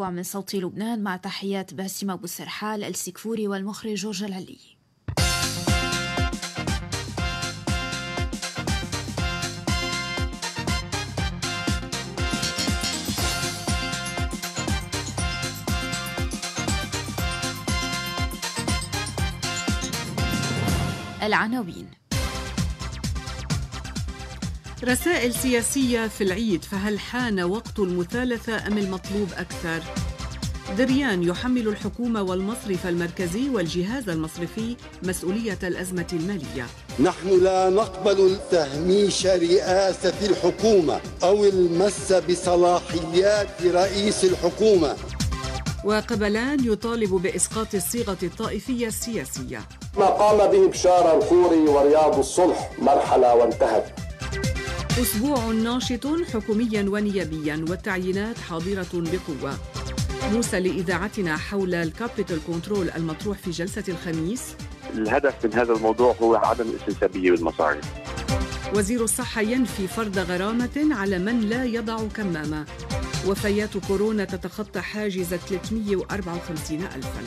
ومن صوت لبنان مع تحيات باسم أبو السرحال السكفوري والمخرج جورج العلي. العناوين رسائل سياسية في العيد فهل حان وقت المثالثة أم المطلوب أكثر؟ دريان يحمل الحكومة والمصرف المركزي والجهاز المصرفي مسؤولية الأزمة المالية. نحن لا نقبل تهميش رئاسة الحكومة أو المس بصلاحيات رئيس الحكومة. وقبلان يطالب بإسقاط الصيغة الطائفية السياسية. ما قام به بشار الخوري ورياض الصلح مرحلة وانتهت. أسبوع ناشط حكوميا ونيابيا والتعيينات حاضرة بقوة. موسى لإذاعتنا حول ال capital control المطروح في جلسة الخميس. الهدف من هذا الموضوع هو عدم الاستنسابية بالمصاري. وزير الصحة ينفي فرض غرامة على من لا يضع كمامة. وفيات كورونا تتخطى حاجز 354 ألفاً.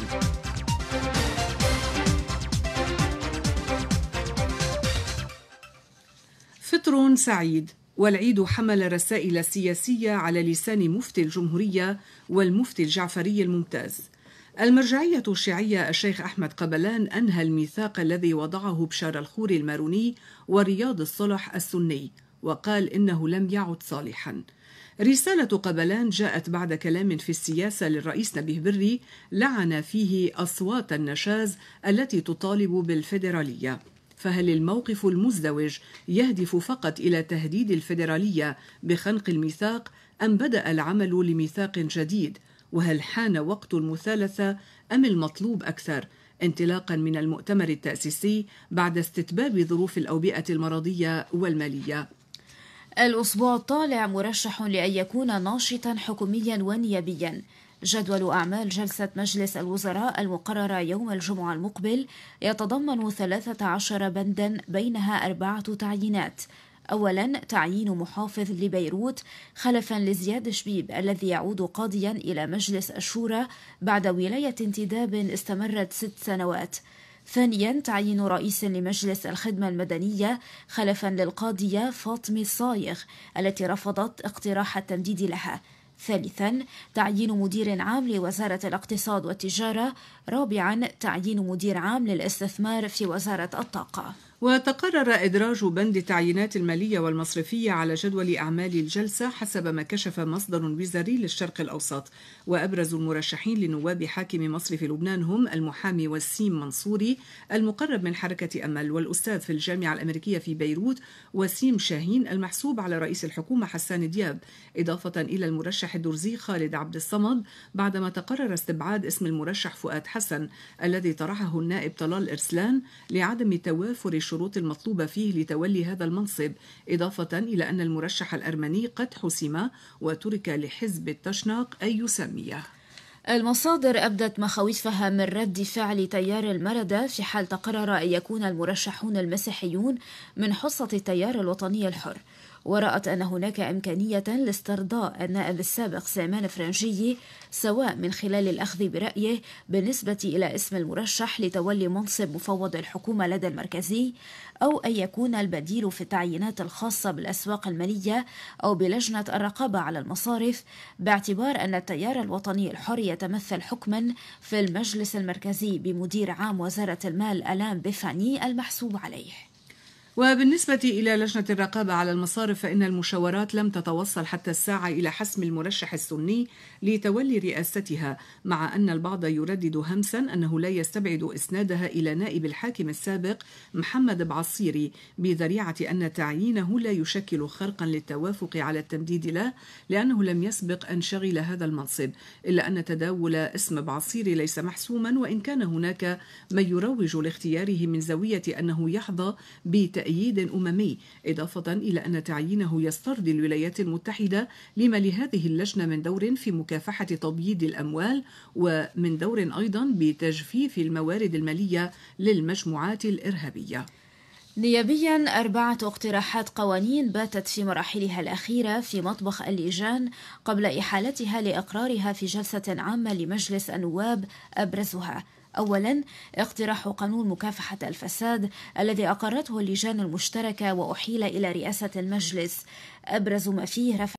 فطر سعيد والعيد حمل رسائل سياسية على لسان مفتي الجمهورية والمفتي الجعفري الممتاز. المرجعية الشيعية الشيخ أحمد قبلان أنهى الميثاق الذي وضعه بشار الخوري الماروني ورياض الصلح السني وقال إنه لم يعد صالحا. رسالة قبلان جاءت بعد كلام في السياسة للرئيس نبيه بري لعن فيه أصوات النشاز التي تطالب بالفيدرالية. فهل الموقف المزدوج يهدف فقط إلى تهديد الفيدرالية بخنق الميثاق أم بدأ العمل لميثاق جديد؟ وهل حان وقت المثالثة أم المطلوب أكثر؟ انطلاقا من المؤتمر التأسيسي بعد استتباب ظروف الأوبئة المرضية والمالية. الأسبوع الطالع مرشح لأن يكون ناشطا حكوميا ونيابيا. جدول أعمال جلسة مجلس الوزراء المقررة يوم الجمعة المقبل يتضمن 13 بندا بينها أربعة تعيينات. أولا تعيين محافظ لبيروت خلفا لزياد شبيب الذي يعود قاضيا إلى مجلس الشورى بعد ولاية انتداب استمرت ست سنوات. ثانيا تعيين رئيس لمجلس الخدمة المدنية خلفا للقاضية فاطمة الصايغ التي رفضت اقتراح التمديد لها. ثالثا تعيين مدير عام لوزارة الاقتصاد والتجارة. رابعا تعيين مدير عام للاستثمار في وزارة الطاقة. وتقرر إدراج بند التعيينات المالية والمصرفية على جدول أعمال الجلسة حسب ما كشف مصدر وزاري للشرق الأوسط. وأبرز المرشحين لنواب حاكم مصرف لبنان هم المحامي وسيم منصوري المقرب من حركة أمل والأستاذ في الجامعة الأمريكية في بيروت وسيم شاهين المحسوب على رئيس الحكومة حسان دياب. إضافة إلى المرشح الدرزي خالد عبد الصمد بعدما تقرر استبعاد اسم المرشح فؤاد حسن الذي طرحه النائب طلال إرسلان لعدم توافر الشروط المطلوبة فيه لتولي هذا المنصب إضافة إلى أن المرشح الأرمني قد حسم وترك لحزب التشناق أن يسميه. المصادر أبدت مخاوفها من رد فعل تيار المردة في حال تقرر أن يكون المرشحون المسيحيون من حصة التيار الوطني الحر. ورأت أن هناك إمكانية لاسترضاء النائب السابق سليمان فرنجي سواء من خلال الأخذ برأيه بالنسبة إلى اسم المرشح لتولي منصب مفوض الحكومة لدى المركزي أو أن يكون البديل في التعيينات الخاصة بالأسواق المالية أو بلجنة الرقابة على المصارف باعتبار أن التيار الوطني الحر يتمثل حكما في المجلس المركزي بمدير عام وزارة المال ألام بيفاني المحسوب عليه. وبالنسبة إلى لجنة الرقابة على المصارف فإن المشاورات لم تتوصل حتى الساعة إلى حسم المرشح السني لتولي رئاستها مع أن البعض يردد همسا أنه لا يستبعد إسنادها إلى نائب الحاكم السابق محمد بعصيري بذريعة أن تعيينه لا يشكل خرقا للتوافق على التمديد له لأنه لم يسبق أن شغل هذا المنصب إلا أن تداول اسم بعصيري ليس محسوما وإن كان هناك من يروج لاختياره من زاوية أنه يحظى بتأييد تأييد أممي إضافة إلى أن تعيينه يسترضي الولايات المتحدة لما لهذه اللجنة من دور في مكافحة تبييض الأموال ومن دور أيضا بتجفيف الموارد المالية للمجموعات الإرهابية. نيابيا أربعة اقتراحات قوانين باتت في مراحلها الأخيرة في مطبخ اللجان قبل إحالتها لإقرارها في جلسة عامة لمجلس النواب أبرزها. أولا اقتراح قانون مكافحة الفساد الذي أقرته اللجان المشتركة وأحيل إلى رئاسة المجلس. أبرز ما فيه رفع